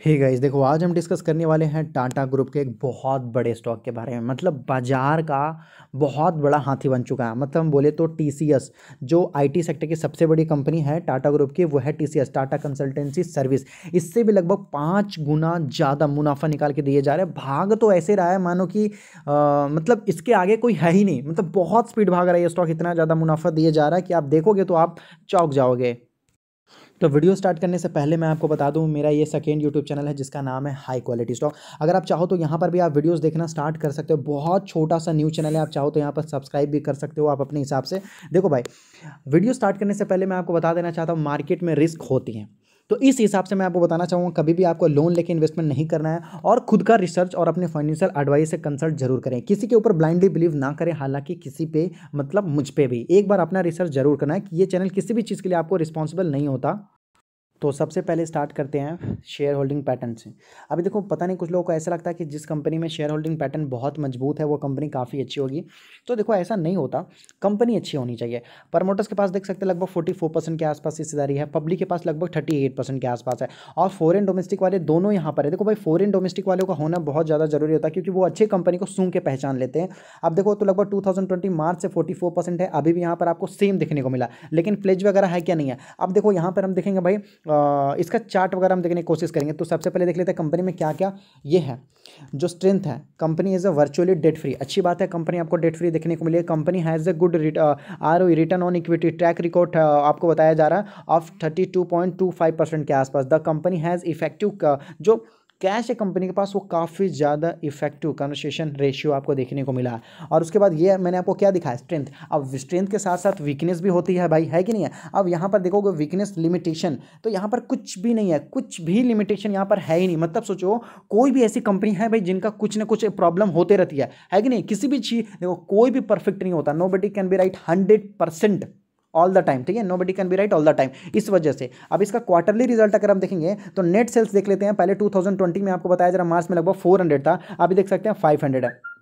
Hey guys देखो, आज हम डिस्कस करने वाले हैं टाटा ग्रुप के एक बहुत बड़े स्टॉक के बारे में। मतलब बाज़ार का बहुत बड़ा हाथी बन चुका है। मतलब हम बोले तो टीसीएस जो आईटी सेक्टर की सबसे बड़ी कंपनी है टाटा ग्रुप की, वो है टीसीएस टाटा कंसल्टेंसी सर्विस इससे भी लगभग पाँच गुना ज़्यादा मुनाफा निकाल के दिए जा रहे हैं। भाग तो ऐसे रहा है, मानो कि मतलब इसके आगे कोई है ही नहीं। मतलब बहुत स्पीड भाग रहा है ये स्टॉक इतना ज़्यादा मुनाफा दिए जा रहा है कि आप देखोगे तो आप चौक जाओगे। तो वीडियो स्टार्ट करने से पहले मैं आपको बता दूँ, मेरा ये सेकेंड यूट्यूब चैनल है, जिसका नाम है हाई क्वालिटी स्टॉक अगर आप चाहो तो यहाँ पर भी आप वीडियोस देखना स्टार्ट कर सकते हो। बहुत छोटा सा न्यूज़ चैनल है, आप चाहो तो यहाँ पर सब्सक्राइब भी कर सकते हो आप अपने हिसाब से। देखो भाई वीडियो स्टार्ट करने से पहले मैं आपको बता देना चाहता हूँ मार्केट में रिस्क होती हैं। तो इस हिसाब से मैं आपको बताना चाहूँगा, कभी भी आपको लोन लेके इन्वेस्टमेंट नहीं करना है और खुद का रिसर्च और अपने फाइनेंशियल एडवाइस से कंसल्ट ज़रूर करें। किसी के ऊपर ब्लाइंडली बिलीव ना करें, हालाँकि किसी पे मतलब मुझ पर भी। एक बार अपना रिसर्च ज़रूर करना है कि ये चैनल किसी भी चीज़ के लिए आपको रिस्पॉन्सिबल नहीं होता। तो सबसे पहले स्टार्ट करते हैं शेयर होल्डिंग पैटर्न से। अभी देखो, पता नहीं, कुछ लोगों को ऐसा लगता है कि जिस कंपनी में शेयर होल्डिंग पैटर्न बहुत मज़बूत है, वो कंपनी काफ़ी अच्छी होगी। तो देखो, ऐसा नहीं होता। कंपनी अच्छी होनी चाहिए। प्रमोटर्स के पास देख सकते हैं, लगभग फोर्टी फोर परसेंट के आसपास हिस्सेदारी है पब्लिक के पास लगभग थर्टी एट परसेंट के आसपास है। और फॉरन डोमेस्टिक वाले दोनों यहाँ पर है। देखो भाई फॉरन डोमेस्टिक वालों का होना बहुत ज़्यादा ज़रूरी होता है, क्योंकि वो अच्छी कंपनी को सूंघ के पहचान लेते हैं। अब देखो तो लगभग टू मार्च से फोर्टी परसेंट है। अभी भी यहाँ पर आपको सेम देखने को मिला। लेकिन प्लेज वगैरह है क्या? नहीं है। अब देखो, यहाँ पर हम देखेंगे भाई इसका चार्ट वगैरह हम देखने की कोशिश करेंगे। तो सबसे पहले देख लेते हैं कंपनी में क्या क्या ये है। जो स्ट्रेंथ है, company is a virtually debt free. अच्छी बात है, कंपनी आपको डेट फ्री देखने को मिली है। Company has a good R O return on equity, track record आपको बताया जा रहा है, of thirty two point two five percent के आसपास। द कंपनी हैज़ इफ़ेक्टिव जो कैश कंपनी के पास वो काफ़ी ज़्यादा इफ़ेक्टिव कन्वर्सेशन रेशियो आपको देखने को मिला। और उसके बाद ये मैंने आपको क्या दिखाया? स्ट्रेंथ। अब स्ट्रेंथ के साथ साथ वीकनेस भी होती है भाई, है कि नहीं है? अब यहाँ पर देखोगे वीकनेस लिमिटेशन तो यहाँ पर कुछ भी नहीं है, कुछ भी लिमिटेशन यहाँ पर है ही नहीं। मतलब सोचो, कोई भी ऐसी कंपनी है भाई जिनका कुछ ना कुछ प्रॉब्लम होते रहती है है कि नहीं? किसी भी चीज़, देखो, कोई भी परफेक्ट नहीं होता। No can be right hundred percent all the time ठीक है? Nobody can be right all the time इस वजह से, अब इसका क्वार्टरली रिज़ल्ट अगर हम देखेंगे तो नेट सेल्स देख लेते हैं। पहले 2020 में आपको बताया, जरा मार्च में लगभग 400 था, अभी देख सकते हैं 500 है।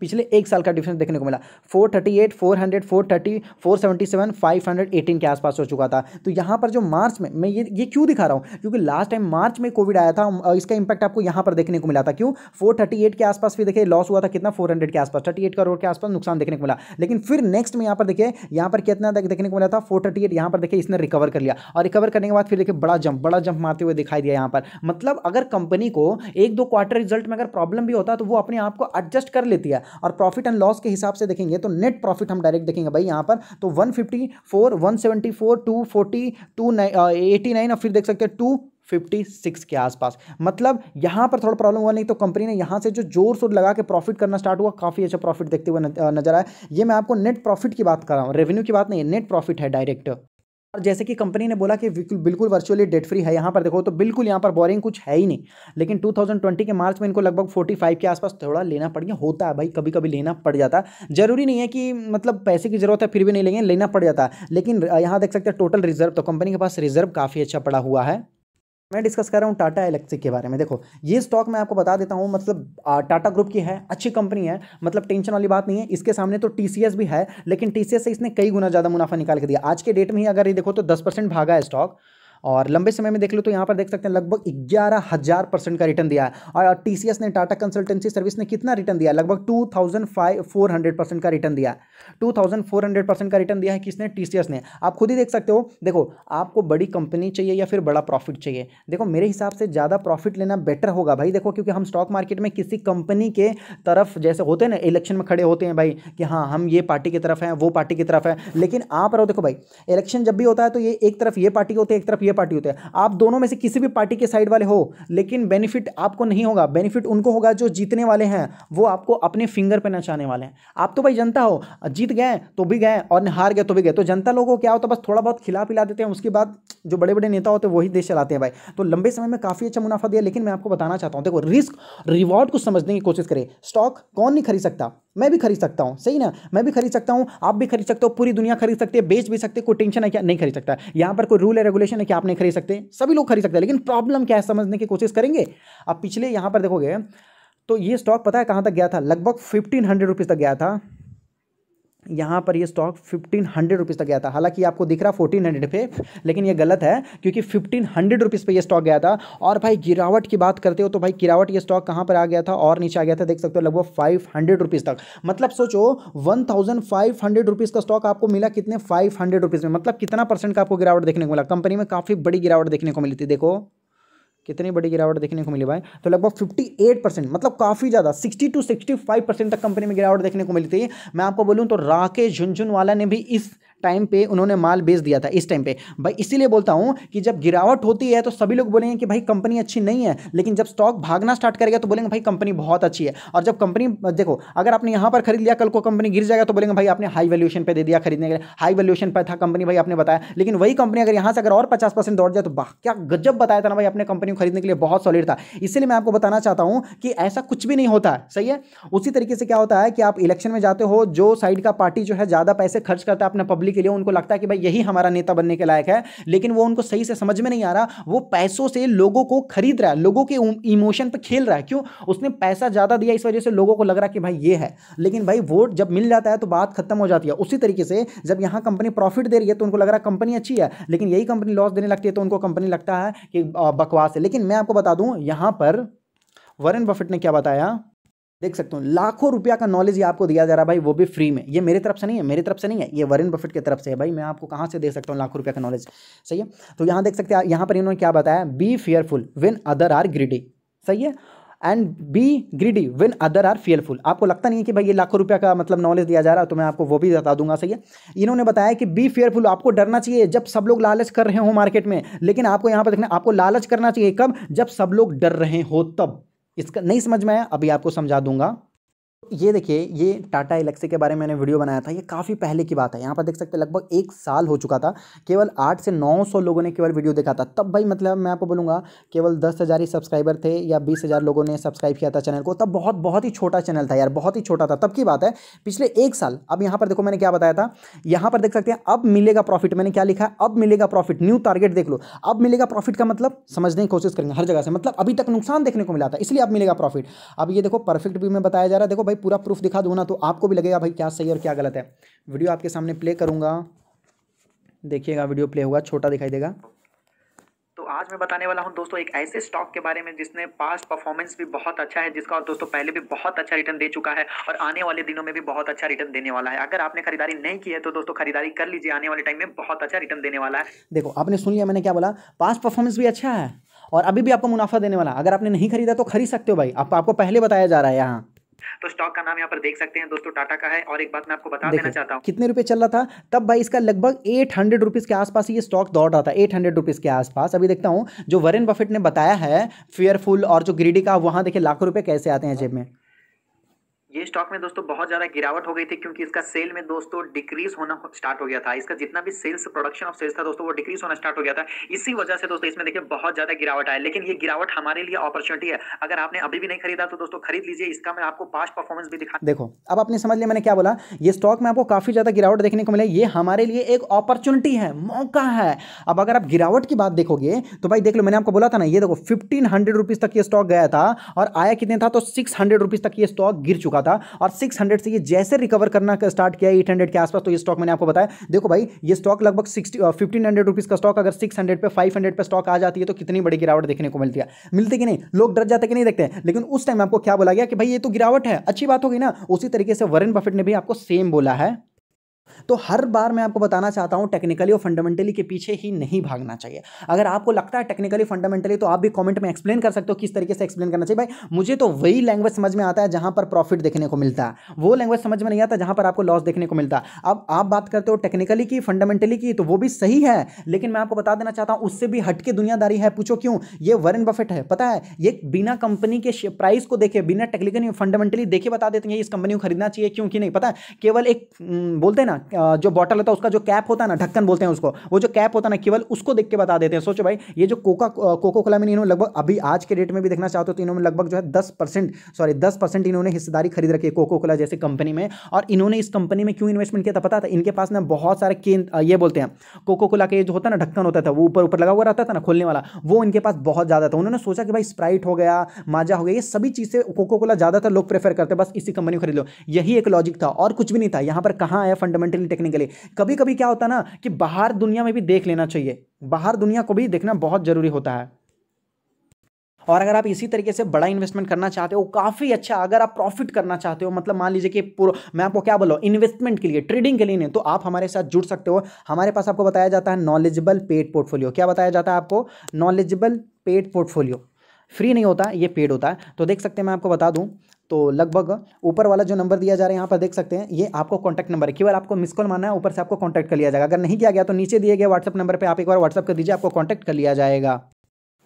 पिछले एक साल का डिफरेंस देखने को मिला। Four thirty eight four hundred four thirty four seventy seven five hundred eighteen के आसपास हो चुका था। तो यहाँ पर जो मार्च में, मैं ये ये क्यों दिखा रहा हूँ? क्योंकि लास्ट टाइम मार्च में कोविड आया था इसका इंपैक्ट आपको यहाँ पर देखने को मिला था। क्यों? फोर थर्टी एट के आसपास फिर देखिए लॉस हुआ था कितना? फोर हंड्रेड के आसपास थर्टी एट करोड़ के आसपास नुकसान देखने को मिला। लेकिन फिर नेक्स्ट में यहाँ पर देखिए, यहाँ पर कितना देखने को मिला था? फोर थर्टी यहाँ पर देखिए इसने रिकवर कर लिया। और रिकवर करने के बाद फिर देखिए बड़ा जंप बड़ा जंप मारते हुए दिखाई दिया यहाँ पर। मतलब अगर कंपनी को एक दो क्वार्टर रिज़ल्ट में अगर प्रॉब्लम भी होता तो वो अपने आप को एडजस्ट कर लेती है। और प्रॉफिट एंड लॉस के हिसाब से देखेंगे तो नेट प्रॉफिट हम डायरेक्ट देखेंगे भाई यहाँ पर। तो 154 174 240 289 और फिर देख सकते हैं टू फिफ्टी सिक्स के आसपास। मतलब यहाँ पर थोड़ा प्रॉब्लम हुआ, नहीं तो कंपनी ने यहाँ से जो ज़ोर शोर लगा के प्रॉफिट करना स्टार्ट हुआ, काफ़ी अच्छा प्रॉफिट देखते हुए नज़र आया। ये मैं आपको नेट प्रॉफिट की बात कर रहा हूँ रेवेन्यू की बात नहीं है नेट प्रॉफिट है डायरेक्ट और जैसे कि कंपनी ने बोला कि बिल्कुल वर्चुअली डेट फ्री है, यहाँ पर देखो तो बिल्कुल यहाँ पर बोरिंग कुछ है ही नहीं। लेकिन 2020 के मार्च में इनको लगभग 45 के आसपास थोड़ा लेना पड़ गया होता है भाई कभी कभी लेना पड़ जाता। ज़रूरी नहीं है कि मतलब पैसे की ज़रूरत है, फिर भी नहीं लेंगे, लेना पड़ जाता। लेकिन, यहाँ देख सकते हैं टोटल रिज़र्व तो कंपनी के पास रिज़र्व काफ़ी अच्छा पड़ा हुआ है। मैं डिस्कस कर रहा हूँ टाटा इलेक्ट्रिक के बारे में। देखो, ये स्टॉक मैं आपको बता देता हूँ मतलब टाटा ग्रुप की है, अच्छी कंपनी है मतलब टेंशन वाली बात नहीं है। इसके सामने तो टीसीएस भी है, लेकिन टीसीएस से इसने कई गुना ज़्यादा मुनाफा निकाल के दिया। आज के डेट में ही अगर ये देखो तो दस भागा है स्टॉक और लंबे समय में देख लो तो यहाँ पर देख सकते हैं लगभग ग्यारह हज़ार परसेंट का रिटर्न दिया है। और टीसीएस ने टाटा कंसल्टेंसी सर्विस ने कितना रिटर्न दिया लगभग two thousand five four hundred percent का रिटर्न दिया two thousand four hundred percent का रिटर्न दिया है किसने? टीसीएस ने। आप खुद ही देख सकते हो, देखो, आपको बड़ी कंपनी चाहिए या फिर बड़ा प्रॉफिट चाहिए? देखो, मेरे हिसाब से ज़्यादा प्रॉफिट लेना बेटर होगा भाई। देखो, क्योंकि हम स्टॉक मार्केट में किसी कंपनी के तरफ़ जैसे होते हैं ना इलेक्शन में खड़े होते हैं भाई कि हाँ हम ये पार्टी की तरफ़ हैं, वो पार्टी की तरफ़ है। लेकिन आप रहो, देखो भाई इलेक्शन जब भी होता है तो ये एक तरफ़ ये पार्टी होती है, एक तरफ़ ये पार्टी होती है। आप दोनों में से किसी भी पार्टी के साइड वाले हो, लेकिन बेनिफिट आपको नहीं होगा। बेनिफिट उनको होगा जो जीतने वाले हैं, वो आपको अपने फिंगर पे नचाने वाले हैं। आप तो भाई जनता हो, जीत गए तो भी गए और हार गए तो भी गए। तो जनता लोगों को क्या होता है, बस थोड़ा बहुत खिला पिला देते हैं, उसके बाद जो बड़े बड़े नेता होते हैं, वही देश चलाते हैं भाई। तो लंबे समय में काफ़ी अच्छा मुनाफा दिया, लेकिन मैं आपको बताना चाहता हूँ, देखो रिस्क रिवॉर्ड को समझने की कोशिश करें। स्टॉक कौन नहीं खरीद सकता? मैं भी खरीद सकता हूँ, सही ना? मैं भी खरीद सकता हूँ, आप भी खरीद सकते हो, पूरी दुनिया खरीद सकते हैं, बेच भी सकते कोई टेंशन है क्या? नहीं खरीद सकता। यहाँ पर कोई रूल है रेगुलेशन है कि नहीं खरीद सकते, सभी लोग खरीद सकते हैं, लेकिन प्रॉब्लम क्या है, समझने की कोशिश करेंगे। आप पिछले यहाँ पर देखोगे तो ये स्टॉक पता है कहाँ तक गया था? लगभग फिफ्टीन हंड्रेड रुपीज़ तक गया था। यहाँ पर ये स्टॉक फिफ्टीन हंड्रेड रुपीज़ तक गया था। हालाँकि आपको दिख रहा फोर्टीन हंड्रेड पे, लेकिन ये गलत है, क्योंकि फिफ्टीन हंड्रेड रुपीज़ पे ये स्टॉक गया था। और भाई, गिरावट की बात करते हो तो भाई, गिरावट ये स्टॉक कहाँ पर आ गया था? और नीचे आ गया था, देख सकते हो, लगभग फाइव हंड्रेड रुपीज़ तक। मतलब सोचो one thousand five hundred rupees का स्टॉक आपको मिला कितने? फाइव हंड्रेड रुपीज़ में। मतलब कितना परसेंट का आपको गिरावट देखने को मिला? कंपनी में काफ़ी बड़ी गिरावट देखने को मिली थी, देखो। कितनी बड़ी गिरावट देखने को मिली भाई? तो लगभग 58 परसेंट मतलब काफ़ी ज़्यादा 60 टू 65 परसेंट तक कंपनी में गिरावट देखने को मिली थी। मैं आपको बोलूँ तो राकेश झुंझुनवाला ने भी इस टाइम पे उन्होंने माल बेच दिया था, इस टाइम पे। भाई, इसीलिए बोलता हूँ कि जब गिरावट होती है तो सभी लोग बोलेंगे कि भाई कंपनी अच्छी नहीं है। लेकिन जब स्टॉक भागना स्टार्ट करेगा तो बोलेंगे, भाई कंपनी बहुत अच्छी है। और जब कंपनी देखो, अगर आपने यहाँ पर खरीद लिया, कल को कंपनी गिर जाएगा तो बोलेंगे, भाई, आपने हाई वैल्यूशन पर दे दिया खरीदने के लिए। हाई वैल्यूशन पर था कंपनी भाई, आपने बताया। लेकिन वही कंपनी अगर यहाँ से अगर और पचास परसेंट दौड़ जाए तो क्या गजब बताया था ना भाई अपने कंपनी को खरीदने के लिए। बहुत सॉलिड था। इसलिए मैं आपको बताना चाहता हूँ कि ऐसा कुछ भी नहीं होता, सही है? उसी तरीके से क्या होता है कि आप इलेक्शन में जाते हो, जो साइड का पार्टी जो है, ज़्यादा पैसे खर्च करता है अपने पब्लिक के लिए उनको लगता है कि भाई यही हमारा नेता बनने के लायक है, लेकिन वो उनको सही से समझ में नहीं आ रहा। वो पैसों से लोगों को खरीद रहा है, लोगों के इमोशन पर खेल रहा है। क्यों? उसने पैसा ज़्यादा दिया इस वजह से लोगों को लग रहा है कि भाई ये है। लेकिन भाई वोट जब मिल जाता है तो बात खत्म हो जाती है। उसी तरीके से जब यहाँ कंपनी प्रॉफिट दे रही है तो उनको लग रहा है कंपनी अच्छी है, लेकिन यही कंपनी लॉस देने लगती है तो उनको कंपनी लगता है कि बकवास है। लेकिन मैं आपको बता दूँ, यहाँ पर वरन बफेट ने क्या बताया? देख सकते हो, लाखों रुपया का नॉलेज ये आपको दिया जा रहा है भाई, वो भी फ्री में। ये मेरे तरफ़ से नहीं है, मेरी तरफ़ से नहीं है, ये वरिन बफेट की तरफ़ से है भाई, मैं आपको कहाँ से दे सकता हूँ लाखों रुपया का नॉलेज सही है? तो यहाँ देख सकते हैं, यहाँ पर इन्होंने क्या बताया? Be fearful when other are greedy सही है? And be greedy when other are fearful आपको लगता नहीं है कि भाई ये लाखों रुपया का मतलब नॉलेज दिया जा रहा है तो मैं आपको वो भी बता दूँगा, सही है? इन्होंने बताया कि बी फेयरफुल आपको डरना चाहिए, जब सब लोग लालच कर रहे हो मार्केट में, लेकिन आपको यहाँ पर देखना, आपको लालच करना चाहिए कब? जब सब लोग डर रहे हो तब। इसका नहीं समझ में आया अभी आपको समझा दूँगा। ये देखिए, ये टाटा एलेक्सी के बारे में मैंने वीडियो बनाया था, ये काफ़ी पहले की बात है। यहाँ पर देख सकते हैं, लगभग एक साल हो चुका था, केवल आठ से नौ सौ लोगों ने केवल वीडियो देखा था। तब भाई मतलब मैं आपको बोलूँगा, केवल दस हज़ार ही सब्सक्राइबर थे या बीस हज़ार लोगों ने सब्सक्राइब किया था चैनल को, तब बहुत बहुत ही छोटा चैनल था यार, बहुत ही छोटा था। तब की बात है, पिछले एक साल, अब यहाँ पर देखो मैंने क्या बताया था, यहाँ पर देख सकते हैं, अब मिलेगा प्रॉफिट, मैंने क्या लिखा अब मिलेगा प्रॉफिट, न्यू टारगेट देख लो, अब मिलेगा प्रॉफिट का मतलब समझने की कोशिश करेंगे, हर जगह से मतलब अभी तक नुकसान देखने को मिला था, इसलिए अब मिलेगा प्रॉफिट। अब ये देखो, परफेक्ट भी में बताया जा रहा है, देखो भाई पूरा प्रूफ दिखा दूँ ना तो आपको भी लगेगा भाई क्या सही और क्या गलत है। वीडियो आपके सामने प्ले करूँगा। देखिएगा वीडियो प्ले होगा छोटा दिखाई देगा। तो आज मैं बताने वाला हूँ दोस्तों एक ऐसे स्टॉक के बारे में जिसने पास्ट परफॉर्मेंस भी बहुत अच्छा है जिसका और दोस्तों पहले भी बहुत अच्छा रिटर्न दे चुका है और आने वाले दिनों में भी बहुत अच्छा रिटर्न देने वाला है। अगर आपने खरीदारी नहीं की है तो दोस्तों खरीदारी कर लीजिए आने वाले टाइम में बहुत अच्छा रिटर्न देने वाला है। देखो आपने सुन लिया मैंने क्या बोला? पास्ट परफॉर्मेंस भी अच्छा है और अभी भी आपको मुनाफा देने वाला अगर आपने नहीं खरीदा तो खरीद सकते हो भाई। आप, आपको पहले बताया जा रहा है यहाँ। तो स्टॉक का नाम यहाँ पर देख सकते हैं दोस्तों टाटा का है। और एक बात मैं आपको बता देना चाहता हूँ। कितने रुपए चल रहा था? तब भाई इसका लगभग एट हंड्रेड रुपीज़ के आसपास ये स्टॉक दौड़ रहा था। एट हंड्रेड रुपीज़ के आसपास। अभी देखता हूँ जो वरिन बफेट ने बताया है फेयरफुल और जो ग्रीडी का वहाँ देखिए लाखों रुपए कैसे आते हैं जेब में। ये स्टॉक में दोस्तों बहुत ज़्यादा गिरावट हो गई थी क्योंकि इसका सेल में दोस्तों डिक्रीज होना स्टार्ट हो गया था। इसका जितना भी सेल्स प्रोडक्शन ऑफ़ सेल्स था दोस्तों वो डिक्रीज होना स्टार्ट हो गया था। इसी वजह से दोस्तों इसमें देखिए बहुत ज़्यादा गिरावट आया। लेकिन ये गिरावट हमारे लिए अपॉर्चुनिटी है। अगर आपने अभी भी नहीं खरीदा तो दोस्तों खरीद लीजिए। इसका मैं आपको पास्ट परफॉर्मेंस भी दिखा देखो, अब आपने समझ लिया मैंने क्या बोला। ये स्टॉक में आपको काफ़ी ज़्यादा गिरावट देखने को मिला। ये हमारे लिए एक अपॉर्चुनिटी है, मौका है। अब अगर आप गिरावट की बात देखोगे तो भाई देख लो, मैंने आपको बोला था ना, ये देखो फिफ्टीन हंड्रेड रुपीज़ तक ये स्टॉक गया था और आया कितने था? तो सिक्स हंड्रेड रुपीज़ तक ये स्टॉक गिर चुका था और सिक्स से ये जैसे रिकवर करना स्टार्ट किया एट के आसपास तो ये स्टॉक मैंने आपको बताया। देखो भाई, ये स्टॉक लगभग सिक्सटी फिफ्टीन हंड्रेड का स्टॉक अगर सिक्स हंड्रेड पे फाइव हंड्रेड पे स्टॉक आ जाती है तो कितनी बड़ी गिरावट देखने को मिलती है। मिलती कि नहीं? लोग डर जाते कि नहीं देखते लेकिन उस टाइम आपको क्या बोला गया कि भाई, ये तो गिरावट है, अच्छी बात होगी ना। उसी तरीके से वरन बफेट ने भी आपको सेम बोला है। तो हर बार मैं आपको बताना चाहता हूँ टेक्निकली और फंडामेंटली के पीछे ही नहीं भागना चाहिए। अगर आपको लगता है टेक्निकली फंडामेंटली तो आप भी कमेंट में एक्सप्लेन कर सकते हो किस तरीके से एक्सप्लेन करना चाहिए। भाई, मुझे तो वही लैंग्वेज समझ में आता है जहाँ पर प्रॉफिट देखने को मिलता है। वो लैंग्वेज समझ में नहीं आता जहाँ पर आपको लॉस देखने को मिलता है। अब आप बात करते हो टेक्निकली की फंडामेंटली की तो वो भी सही है, लेकिन मैं आपको बता देना चाहता हूँ, उससे भी हटके दुनियादारी है। पूछो क्यों? ये वरन बफेट है, पता है? ये बिना कंपनी के प्राइस को देखे, बिना टेक्निकली फंडामेंटली देखे बता देते हैं इस कंपनी को खरीदना चाहिए क्योंकि नहीं? पता केवल एक बोलते हैं ना जो बॉटल होता है, उसका जो कैप होता है ना, ढक्कन बोलते हैं उसको, वो जो कैप होता है ना, केवल उसको देख के बता देते हैं। सोचो भाई, ये जो कोका कोको कोला में इन्होंने लगभग, अभी आज के डेट में भी देखना चाहते हो तो इन्होंने लगभग जो है दस परसेंट सॉरी दस परसेंट इन्होंने हिस्सेदारी खरीद रखी है कोको कोला जैसे कंपनी में। और इन्होंने इस कंपनी में क्यों इन्वेस्टमेंट किया था पता था? इनके पास ना बहुत सारे केन ये बोलते हैं कोको कोला के जो होता ना, ढक्कन होता था, वो ऊपर ऊपर लगा हुआ रहता था ना, खोलने वाला, वो इनके पास बहुत ज़्यादा था। उन्होंने सोचा कि भाई स्प्राइट हो गया माजा हो गया, ये सभी चीज़ें कोको कोला ज़्यादातर लोग प्रेफर करते बस इसी कंपनी को खरीद लो। यही एक लॉजिक था, और कुछ भी नहीं था। यहाँ पर कहाँ आया फंडामेंटली टेक्निकली कभी कभी क्या होता ना कि बाहर दुनिया में भी देख लेना चाहिए। बाहर दुनिया को भी देखना बहुत ज़रूरी होता है। और अगर आप इसी तरीके से बड़ा इन्वेस्टमेंट करना चाहते हो, काफ़ी अच्छा अगर आप प्रॉफिट करना चाहते हो मतलब मान लीजिए कि पूरा, मैं आपको क्या बोलो इन्वेस्टमेंट के लिए ट्रेडिंग के लिए नहीं तो आप हमारे साथ जुड़ सकते हो। हमारे पास आपको बताया जाता है नॉलेजेबल पेड पोर्टफोलियो क्या बताया जाता है आपको? नॉलेजेबल पेड पोर्टफोलियो फ्री नहीं होता, ये पेड होता है। तो देख सकते हैं, मैं आपको बता दूँ तो लगभग ऊपर वाला जो नंबर दिया जा रहा है, यहाँ पर देख सकते हैं, ये आपको कॉन्टैक्ट नंबर है। केवल आपको मिस कॉल माना है, ऊपर से आपको कॉन्टैक्ट कर लिया जाएगा। अगर नहीं किया गया तो नीचे दिए गए व्हाट्सअप नंबर पर आप एक बार व्हाट्सअप कर दीजिए, आपको कॉन्टैक्ट कर लिया जाएगा।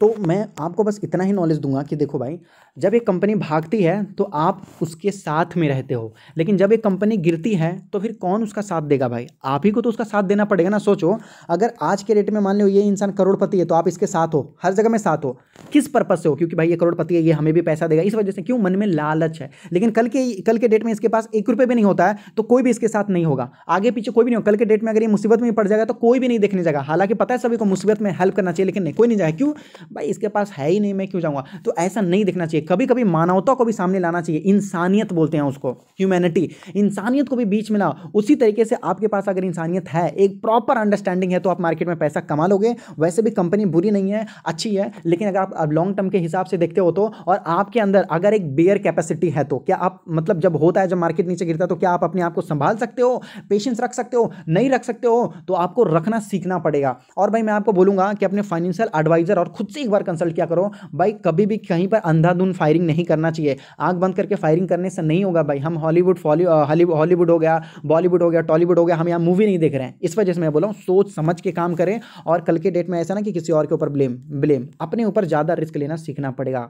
तो मैं आपको बस इतना ही नॉलेज दूँगा कि देखो भाई, जब एक कंपनी भागती है तो आप उसके साथ में रहते हो। लेकिन जब एक कंपनी गिरती है तो फिर कौन उसका साथ देगा भाई? आप ही को तो उसका साथ देना पड़ेगा ना, सोचो। अगर आज के रेट में मान लो ये इंसान करोड़पति है तो आप इसके साथ हो, हर जगह में साथ हो। किस पर्पज से हो? क्योंकि भाई ये करोड़पति है, ये हमें भी पैसा देगा। इस वजह से क्यों? मन में लालच है। लेकिन कल के कल के डेट में इसके पास एक रुपये भी नहीं होता है तो कोई भी इसके साथ नहीं होगा। आगे पीछे कोई भी नहीं हो कल के डेट में अगर ये मुसीबत में पड़ जाएगा तो कोई भी नहीं देखने जाएगा। हालाँकि पता है सभी को मुसीबत में हेल्प करना चाहिए, लेकिन नहीं, कोई नहीं जाएगा। क्यों? भाई, इसके पास है ही नहीं, मैं क्यों जाऊँगा? तो ऐसा नहीं देखना चाहिए। कभी कभी मानवता को भी सामने लाना चाहिए। इंसानियत बोलते हैं उसको ह्यूमैनिटी इंसानियत को भी बीच में लाओ। उसी तरीके से आपके पास अगर इंसानियत है, एक प्रॉपर अंडरस्टैंडिंग है तो आप मार्केट में पैसा कमा लोगे। वैसे भी कंपनी बुरी नहीं है, अच्छी है, लेकिन अगर आप लॉन्ग टर्म के हिसाब से देखते हो तो और आपके अंदर अगर एक बेयर कैपेसिटी है तो क्या आप मतलब जब होता है, जब मार्केट नीचे गिरता है तो क्या आप अपने आप को संभाल सकते हो? पेशेंस रख सकते हो? नहीं रख सकते हो? तो आपको रखना सीखना पड़ेगा। और भाई, मैं आपको बोलूँगा कि अपने फाइनेंशियल एडवाइजर और खुद से एक बार कंसल्ट किया करो। भाई, कभी भी कहीं पर अंधाधुन फायरिंग नहीं करना चाहिए। आग बंद करके फायरिंग करने से नहीं होगा भाई। हम हॉलीवुड हॉलीवुड हो गया बॉलीवुड हो गया टॉलीवुड हो गया, हम यहाँ मूवी नहीं देख रहे हैं। इस वजह से मैं बोला हूँ, सोच समझ के काम करें और कल के डेट में ऐसा ना कि किसी और के ऊपर ब्लेम ब्लेम अपने ऊपर ज़्यादा रिस्क लेना सीखना पड़ेगा।